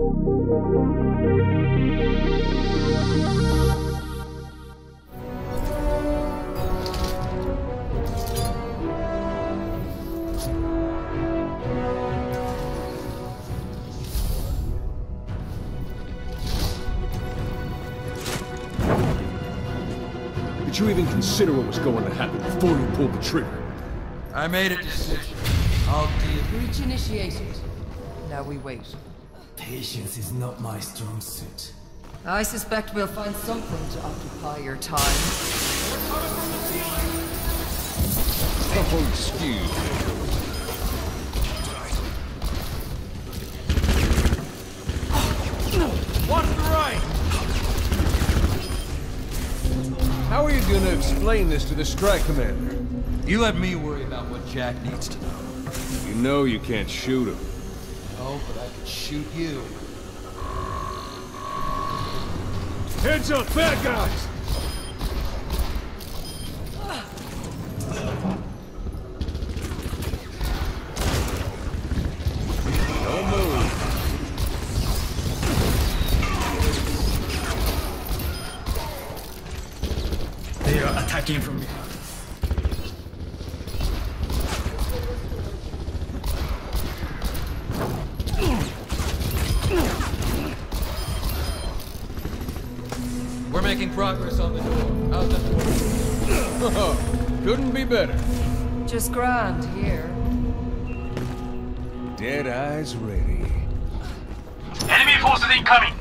Did you even consider what was going to happen before you pulled the trigger? I made a decision. I'll deal. Breach initiated. Now we wait. Patience is not my strong suit. I suspect we'll find something to occupy your time. Oh, excuse me. One right! How are you gonna explain this to the strike commander? You let me worry about what Jack needs to know. You know you can't shoot him. Oh, but I could shoot you. Heads up, bad guys! Don't move. They are attacking from behind. We're making progress on the door. Out the door. Couldn't be better. Just grand here. Dead eyes ready. Enemy forces incoming!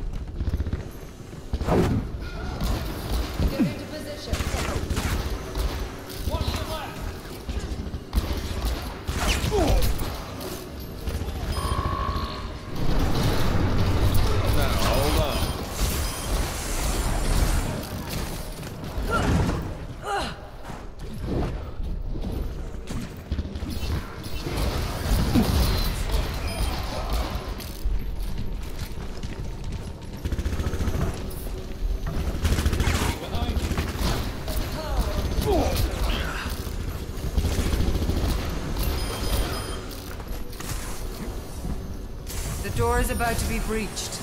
The door is about to be breached.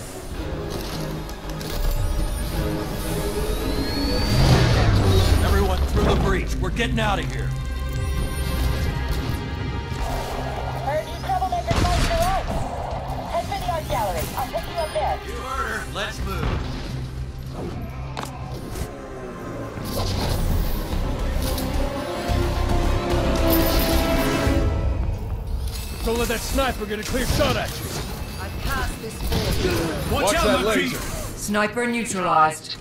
Everyone through the breach. We're getting out of here. Heard you troublemakers fight your own. Head for the art gallery. I'll pick you up there. You heard her. Let's move. Don't let that sniper get a clear shot at you. I passed this forward. Watch, that laser. Sniper neutralized.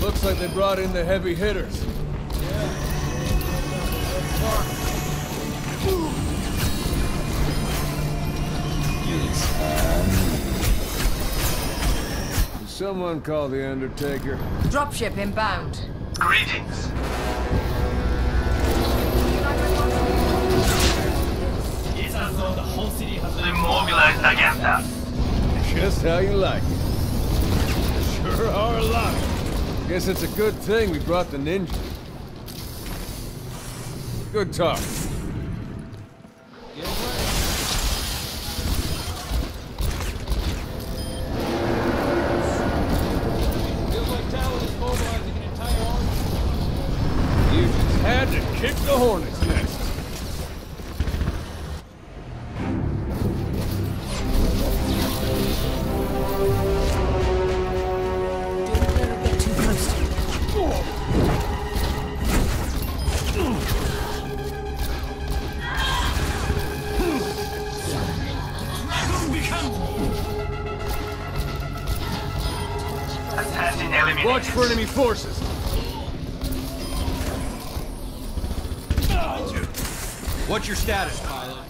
Looks like they brought in the heavy hitters. Did Someone call the Undertaker. Dropship inbound. Greetings. The whole city has been Immobilized against us. Just how you like it. Sure are lot. Guess it's a good thing we brought the ninja. Good talk. Assassin eliminated. Watch for enemy forces. What's your status, pilot?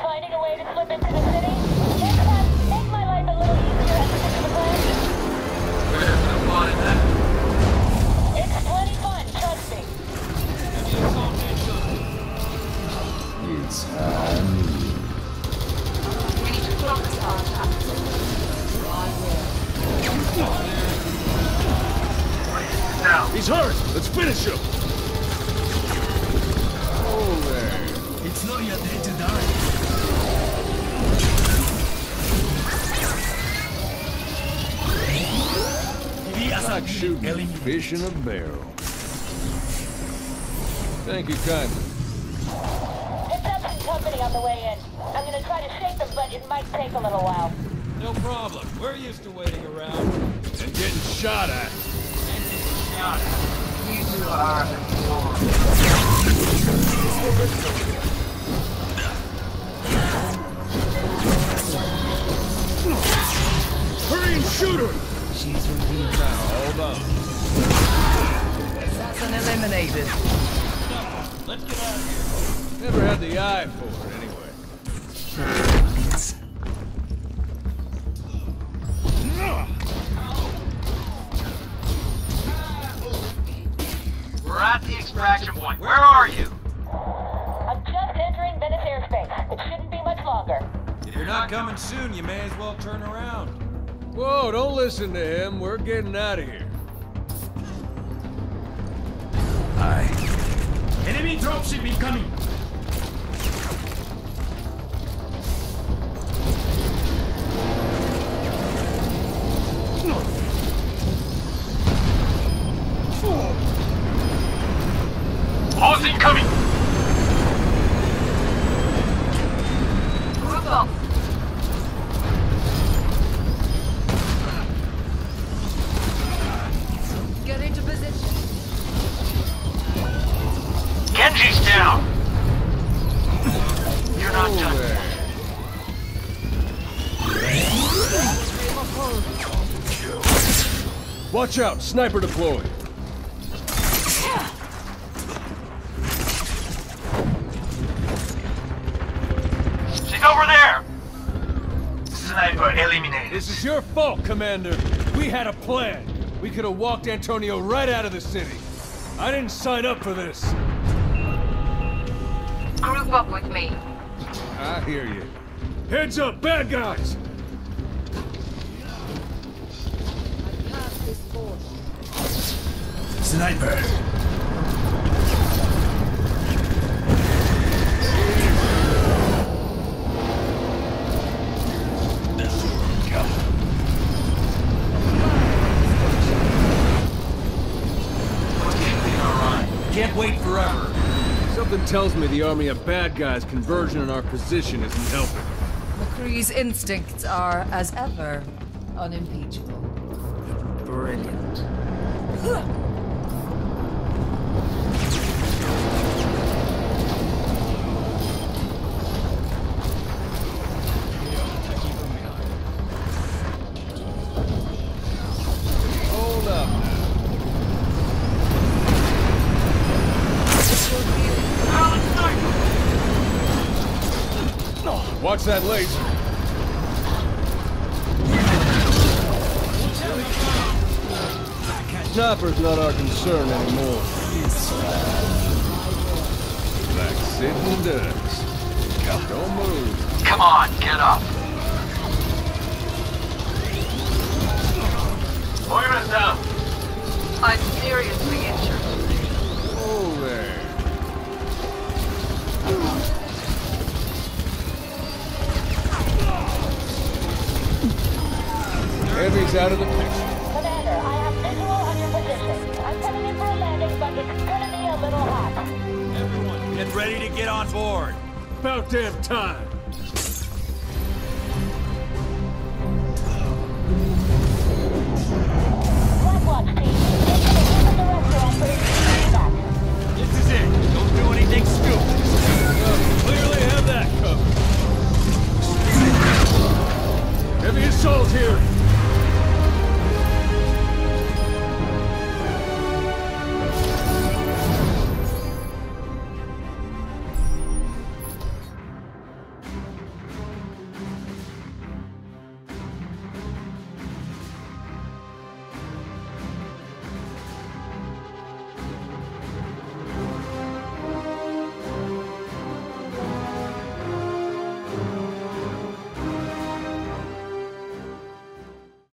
Finding a way to slip into the shooting eliminated. fish in a barrel. Thank you kindly. Picked up company on the way in. I'm gonna try to shake them, but it might take a little while. No problem. We're used to waiting around. And getting shot at. You are the Hurry and shoot her! She's revealed. Hold on. Assassin eliminated. Let's get out of here. Never had the eye for it, anyway. We're at the extraction point. Where are you? I'm just entering Venice airspace. It shouldn't be much longer. If you're not coming soon, you may as well turn around. Whoa, don't listen to him. We're getting out of here. Aye. Enemy dropship incoming. Watch out, sniper deployed. She's over there! Sniper eliminated. This is your fault, Commander. We had a plan. We could have walked Antonio right out of the city. I didn't sign up for this. Group up with me. I hear you. Heads up, bad guys! Sniper. Can't wait forever. Something tells me the army of bad guys' conversion in our position isn't helping. McCree's instincts are, as ever, unimpeachable. Brilliant. That laser. Sniper's not our concern anymore. Like sitting ducks. Don't move. Come on, get up. Moira's down. out of the picture. Commander, I have visual on your position. I'm coming in for a landing, but it's gonna be a little hot. Everyone, get ready to get on board. About damn time. This is it. Don't do anything stupid.